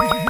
Bye.